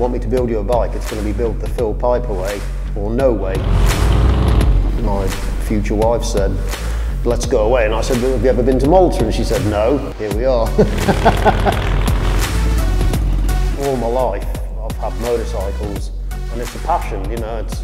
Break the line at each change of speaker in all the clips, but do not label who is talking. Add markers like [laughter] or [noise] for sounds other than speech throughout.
want me to build you a bike, it's going to be built the Phil Piper way or no way. My future wife said, let's go away. And I said, have you ever been to Malta? And she said, no. Here we are. [laughs] All my life, I've had motorcycles and it's a passion, you know, it's,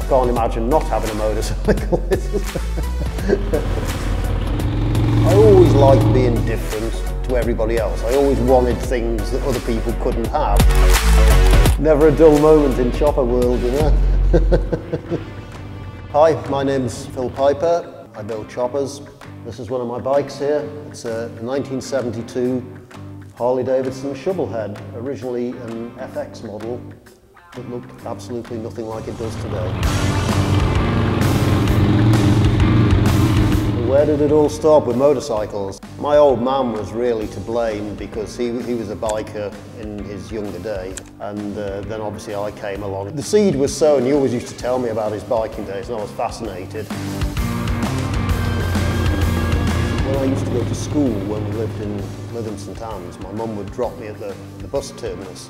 I can't imagine not having a motorcycle. [laughs] I always like being different to everybody else. I always wanted things that other people couldn't have. Never a dull moment in chopper world, you know. [laughs] Hi, my name's Phil Piper. I build choppers. This is one of my bikes here. It's a 1972 Harley Davidson Shovelhead, originally an FX model that looked absolutely nothing like it does today. Where did it all start with motorcycles? My old man was really to blame because he, he was a biker in his younger day and uh, then obviously I came along. The seed was sown, he always used to tell me about his biking days and I was fascinated. When I used to go to school when we lived in Lytham St Anne's, my mum would drop me at the, the bus terminus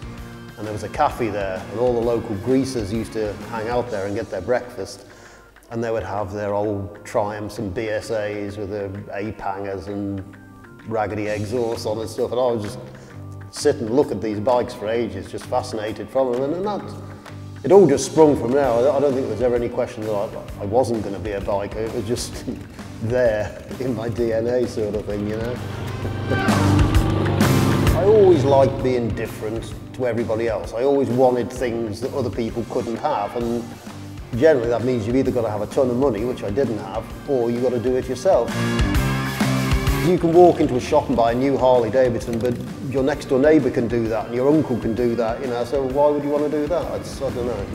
and there was a cafe there and all the local greasers used to hang out there and get their breakfast and they would have their old Triumphs and BSAs with their ape-hangers and raggedy exhausts on and stuff and I would just sit and look at these bikes for ages, just fascinated from them and that, it all just sprung from there. I don't think there was ever any question that I, I wasn't going to be a biker, it was just [laughs] there in my DNA sort of thing, you know. I always liked being different to everybody else. I always wanted things that other people couldn't have and generally that means you've either got to have a ton of money, which I didn't have, or you've got to do it yourself. You can walk into a shop and buy a new Harley Davidson, but your next door neighbour can do that and your uncle can do that, you know, so why would you want to do that? It's, I don't know.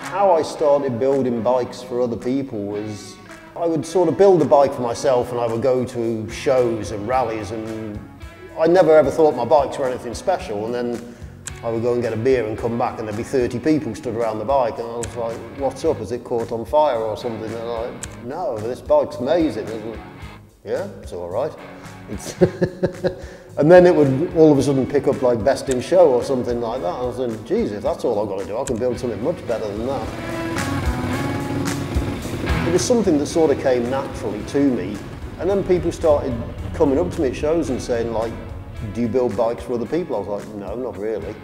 How I started building bikes for other people was I would sort of build a bike for myself and I would go to shows and rallies and I never ever thought my bikes were anything special and then I would go and get a beer and come back and there'd be 30 people stood around the bike and I was like, what's up, has it caught on fire or something? And they're like, no, this bike's amazing. Like, yeah, it's all right. It's [laughs] and then it would all of a sudden pick up like best in show or something like that. I was like, geez, if that's all I've got to do, I can build something much better than that. It was something that sort of came naturally to me. And then people started coming up to me at shows and saying like, do you build bikes for other people? I was like, no, not really.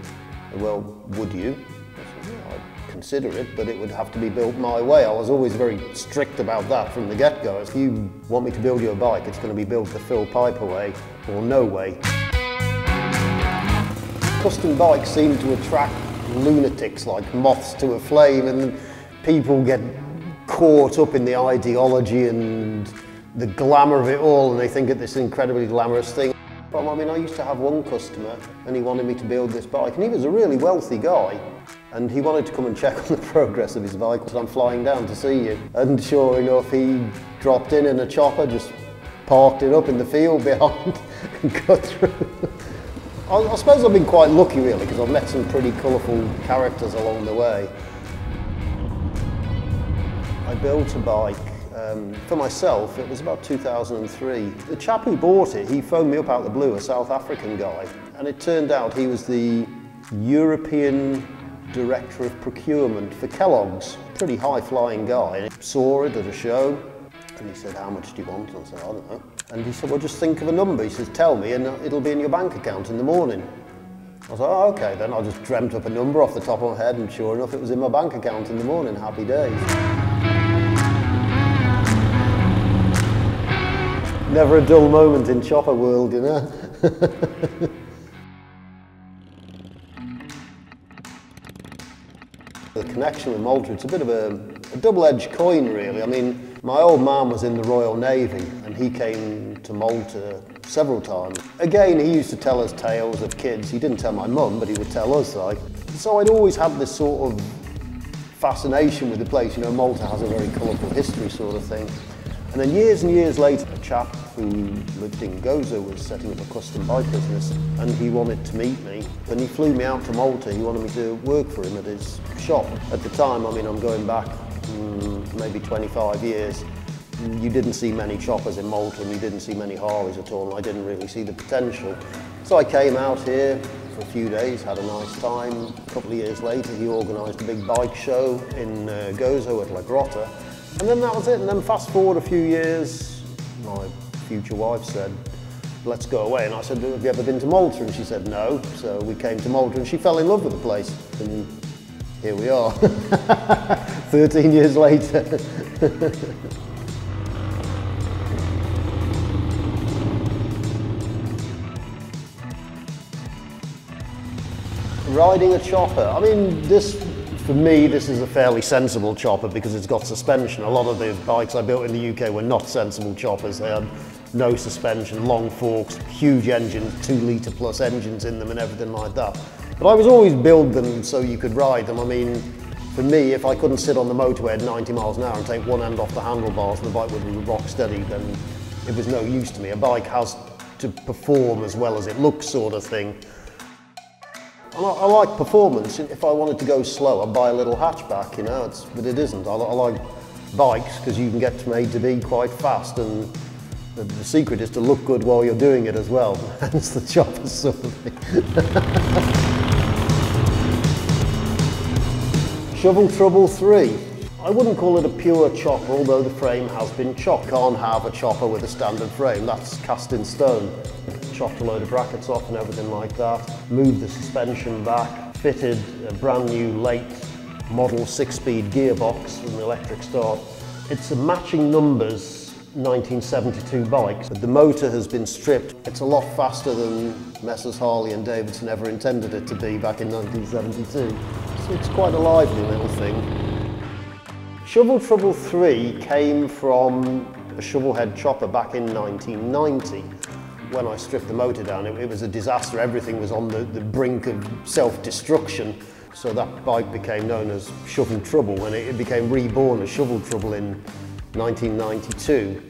Well, would you? I said, yeah, I'd consider it, but it would have to be built my way. I was always very strict about that from the get-go. If you want me to build you a bike, it's going to be built the Phil Piper way or no way. Custom bikes seem to attract lunatics like moths to a flame and people get caught up in the ideology and the glamour of it all and they think it's this incredibly glamorous thing. I mean, I used to have one customer and he wanted me to build this bike and he was a really wealthy guy and he wanted to come and check [laughs] on the progress of his bike because I'm flying down to see you. And sure enough, he dropped in in a chopper, just parked it up in the field [laughs] behind and got through. I, I suppose I've been quite lucky really because I've met some pretty colourful characters along the way. I built a bike um, for myself, it was about 2003. The chap who bought it, he phoned me up out of the blue, a South African guy, and it turned out he was the European Director of Procurement for Kellogg's. Pretty high-flying guy. And he saw it at a show, and he said, how much do you want? And I said, I don't know. And he said, well, just think of a number. He says, tell me, and it'll be in your bank account in the morning. I was like, oh, okay, then I just dreamt up a number off the top of my head, and sure enough, it was in my bank account in the morning. Happy days. Never a dull moment in chopper world, you know. [laughs] the connection with Malta, it's a bit of a, a double-edged coin really. I mean, my old man was in the Royal Navy and he came to Malta several times. Again, he used to tell us tales of kids. He didn't tell my mum, but he would tell us like. So I'd always had this sort of fascination with the place. You know, Malta has a very colourful history sort of thing. And then years and years later, a chap who lived in Gozo was setting up a custom bike business and he wanted to meet me. And he flew me out to Malta. He wanted me to work for him at his shop. At the time, I mean, I'm going back mm, maybe 25 years. You didn't see many choppers in Malta and you didn't see many Harleys at all and I didn't really see the potential. So I came out here for a few days, had a nice time. A couple of years later, he organised a big bike show in uh, Gozo at La Grotta. And then that was it. And then fast forward a few years, my future wife said, let's go away. And I said, have you ever been to Malta? And she said, no. So we came to Malta and she fell in love with the place. And here we are, [laughs] 13 years later. [laughs] Riding a chopper, I mean, this, for me, this is a fairly sensible chopper because it's got suspension. A lot of the bikes I built in the UK were not sensible choppers. They had no suspension, long forks, huge engines, two litre plus engines in them and everything like that. But I was always build them so you could ride them. I mean, for me, if I couldn't sit on the motorway at 90 miles an hour and take one end off the handlebars and the bike would be rock steady, then it was no use to me. A bike has to perform as well as it looks sort of thing. I, like performance. If I wanted to go slow, I'd buy a little hatchback, you know, it's, but it isn't. I, I like bikes because you can get from A to B quite fast and the, the, secret is to look good while you're doing it as well. [laughs] Hence the chopper sort of thing. [laughs] Shovel Trouble 3. I wouldn't call it a pure chopper, although the frame has been chopped. Can't have a chopper with a standard frame, that's cast in stone chopped a load of brackets off and everything like that, moved the suspension back, fitted a brand new late model six-speed gearbox with an electric start. It's a matching numbers 1972 bike, but the motor has been stripped. It's a lot faster than Messrs Harley and Davidson ever intended it to be back in 1972. So it's quite a lively little thing. Shovel Trouble 3 came from a shovel head chopper back in 1990 when I stripped the motor down, it, it was a disaster. Everything was on the, the brink of self-destruction. So that bike became known as Shovel Trouble and it, it became reborn as Shovel Trouble in 1992.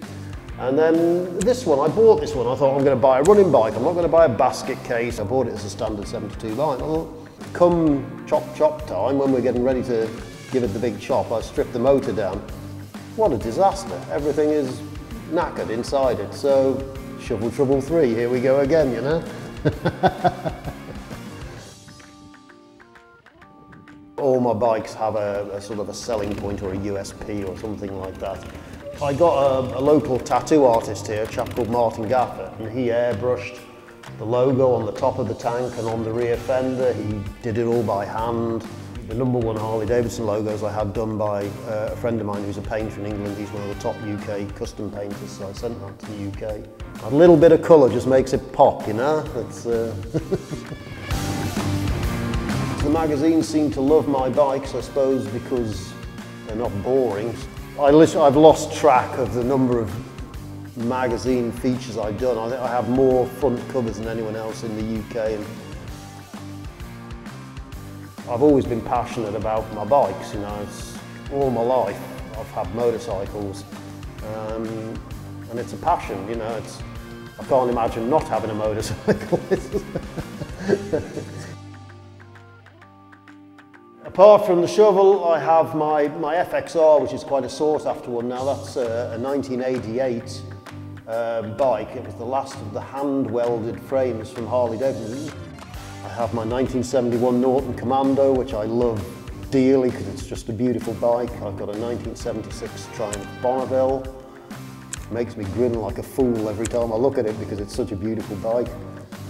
And then this one, I bought this one. I thought I'm going to buy a running bike. I'm not going to buy a basket case. I bought it as a standard 72 bike. I thought, come chop chop time, when we're getting ready to give it the big chop, I stripped the motor down. What a disaster. Everything is knackered inside it. So Shovel Trouble 3, here we go again, you know? [laughs] All my bikes have a, a, sort of a selling point or a USP or something like that. I got a, a local tattoo artist here, a chap called Martin Gaffer, and he airbrushed the logo on the top of the tank and on the rear fender. He did it all by hand. The number one Harley Davidson logos I had done by uh, a friend of mine who's a painter in England. He's one of the top UK custom painters, so I sent that to the UK. A little bit of colour just makes it pop, you know? It's, uh... [laughs] the magazines seem to love my bikes, I suppose, because they're not boring. I I've lost track of the number of magazine features I've done. I think I have more front covers than anyone else in the UK. I've always been passionate about my bikes, you know, it's all my life I've had motorcycles um, and it's a passion, you know, it's, I can't imagine not having a motorcycle. [laughs] Apart from the shovel, I have my, my FXR, which is quite a sought after one now. That's a, a 1988 uh, bike. It was the last of the hand welded frames from Harley Davidson. I have my 1971 Norton Commando, which I love dearly because it's just a beautiful bike. I've got a 1976 Triumph Bonneville. Makes me grin like a fool every time I look at it because it's such a beautiful bike.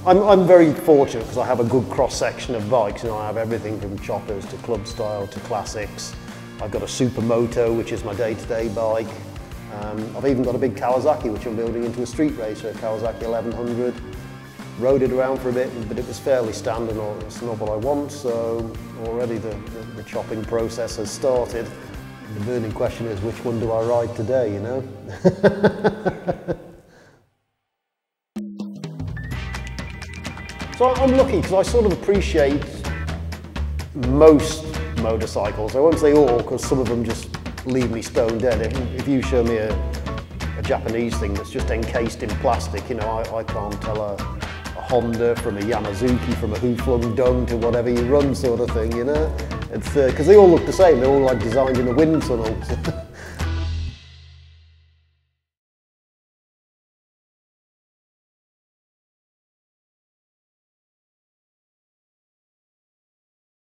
I'm, I'm very fortunate because I have a good cross-section of bikes. Know, I have everything from choppers to club style to classics. I've got a Supermoto, which is my day-to-day -day bike. Um, I've even got a big Kawasaki, which I'm building into a street racer, a Kawasaki 1100 rode it around for a bit, but it was fairly standard, or it's not what I want, so already the, the, the chopping process has started. The burning question is, which one do I ride today, you know? [laughs] so I'm lucky because I sort of appreciate most motorcycles. I won't say all because some of them just leave me stone dead. If, if you show me a, a, Japanese thing that's just encased in plastic, you know, I, I can't tell a, Honda, from a Yamazuki, from a Huflung Dong to whatever you run sort of thing, you know? It's because uh, they all look the same, they're all like designed in a wind tunnel. [laughs]